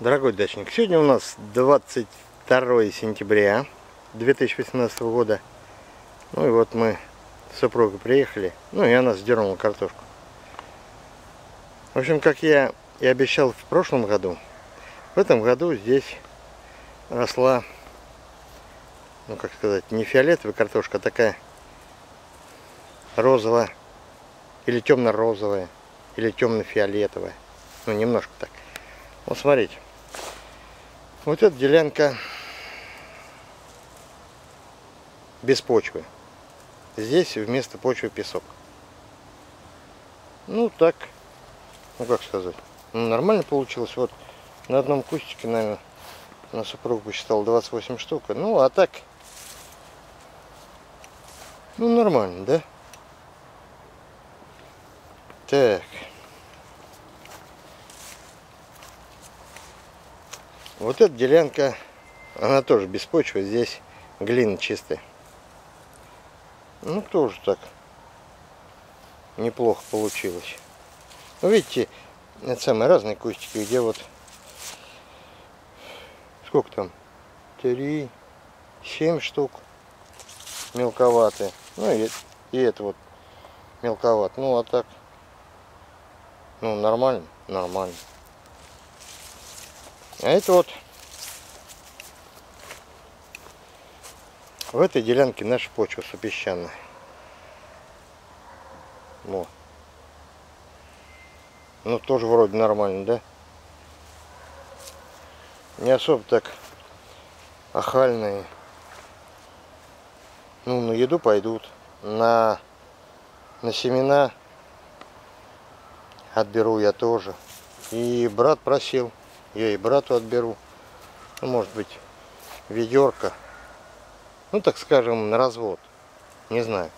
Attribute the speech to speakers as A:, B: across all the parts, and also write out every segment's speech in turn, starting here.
A: Дорогой дачник, сегодня у нас 22 сентября 2018 года. Ну и вот мы с супругой приехали, ну и она сдернула картошку. В общем, как я и обещал в прошлом году, в этом году здесь росла, ну как сказать, не фиолетовая картошка, а такая розовая, или темно-розовая, или темно-фиолетовая. Ну, немножко так. Вот смотрите. Вот эта делянка без почвы. Здесь вместо почвы песок. Ну так, ну как сказать, ну, нормально получилось. Вот на одном кустике, наверное, на супруг посчитал 28 штук. Ну а так, ну нормально, да? Так. Вот эта делянка, она тоже без почвы, здесь глина чистая. Ну, тоже так неплохо получилось. Ну, видите, это самые разные кустики, где вот сколько там? Три, семь штук мелковатые. Ну, и, и это вот мелковат. Ну, а так, ну, нормально, нормально. А это вот в этой делянке наша почва супесчаная. Вот. Ну, тоже вроде нормально, да? Не особо так охальные. Ну, на еду пойдут. На, на семена отберу я тоже. И брат просил я и брату отберу. Ну, может быть, ведерко. Ну, так скажем, на развод. Не знаю.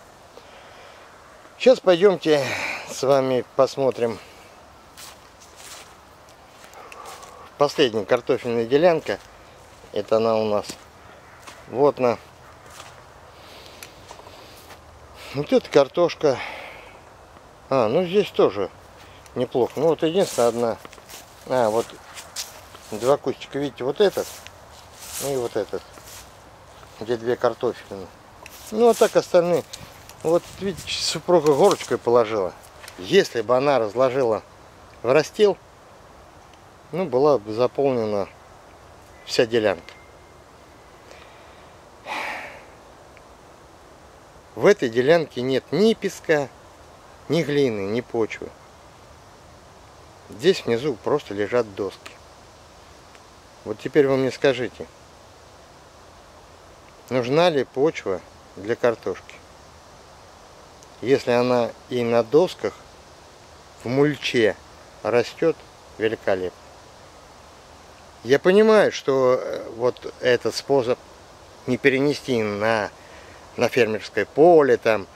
A: Сейчас пойдемте с вами посмотрим последняя картофельная делянка. Это она у нас. Вот на. Вот эта картошка. А, ну здесь тоже неплохо. Ну вот единственная одна. А, вот два кустика, видите, вот этот и вот этот, где две картофельные. Ну, а так остальные. Вот, видите, супруга горочкой положила. Если бы она разложила в растил, ну, была бы заполнена вся делянка. В этой делянке нет ни песка, ни глины, ни почвы. Здесь внизу просто лежат доски. Вот теперь вы мне скажите, нужна ли почва для картошки? Если она и на досках в мульче растет великолепно. Я понимаю, что э, вот этот способ не перенести на, на фермерское поле, там,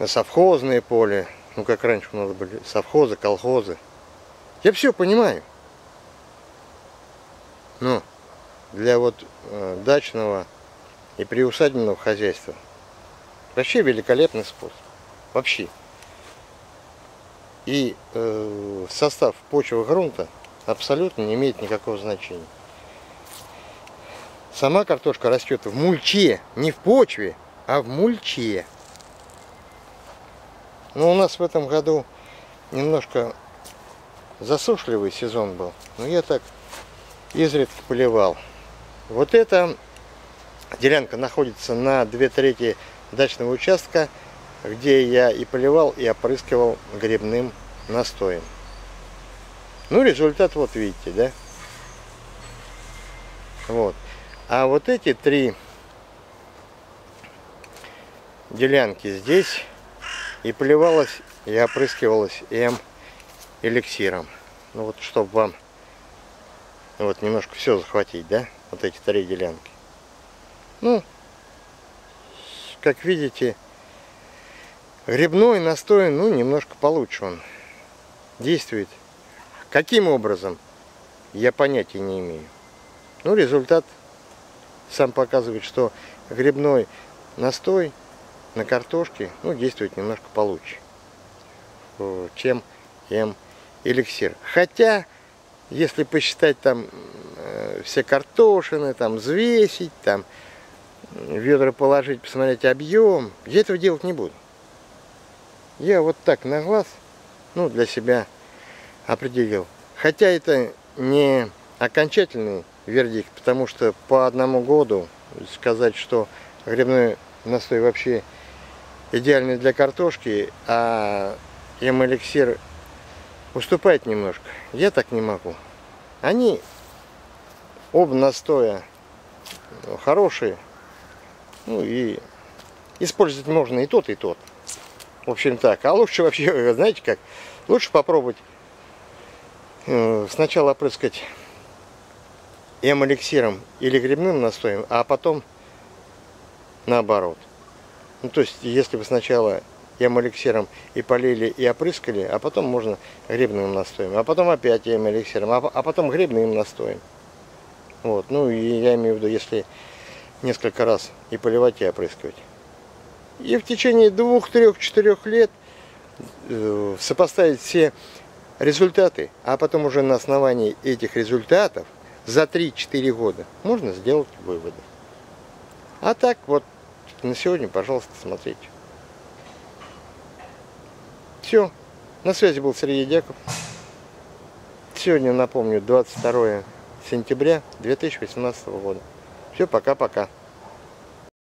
A: на совхозное поле, ну как раньше у нас были совхозы, колхозы. Я все понимаю. Ну, для вот э, дачного и приусадебного хозяйства вообще великолепный способ. Вообще. И э, состав почвы грунта абсолютно не имеет никакого значения. Сама картошка растет в мульче, не в почве, а в мульче. Но у нас в этом году немножко засушливый сезон был. Но я так изредка поливал. Вот эта делянка находится на две трети дачного участка, где я и поливал, и опрыскивал грибным настоем. Ну, результат вот видите, да? Вот. А вот эти три делянки здесь и поливалось, и опрыскивалось М эликсиром. Ну вот, чтобы вам вот немножко все захватить, да? Вот эти три делянки. Ну, как видите, грибной настой, ну, немножко получше он действует. Каким образом, я понятия не имею. Ну, результат сам показывает, что грибной настой на картошке, ну, действует немножко получше, чем М эликсир. Хотя если посчитать там э, все картошины, там взвесить, там ведра положить, посмотреть объем, я этого делать не буду. Я вот так на глаз, ну, для себя определил. Хотя это не окончательный вердикт, потому что по одному году сказать, что грибной настой вообще идеальный для картошки, а М-эликсир уступает немножко. Я так не могу. Они оба настоя хорошие. Ну и использовать можно и тот, и тот. В общем так. А лучше вообще, знаете как, лучше попробовать э, сначала опрыскать М-эликсиром или грибным настоем, а потом наоборот. Ну, то есть, если вы сначала М-эликсиром и полили, и опрыскали, а потом можно грибным настоем, а потом опять М-эликсиром, а, а потом грибным настоем. Вот, ну, и я имею в виду, если несколько раз и поливать, и опрыскивать. И в течение двух, трех, четырех лет э, сопоставить все результаты, а потом уже на основании этих результатов за 3-4 года можно сделать выводы. А так вот на сегодня, пожалуйста, смотрите. Все. На связи был Сергей Дяков. Сегодня, напомню, 22 сентября 2018 года. Все, пока-пока.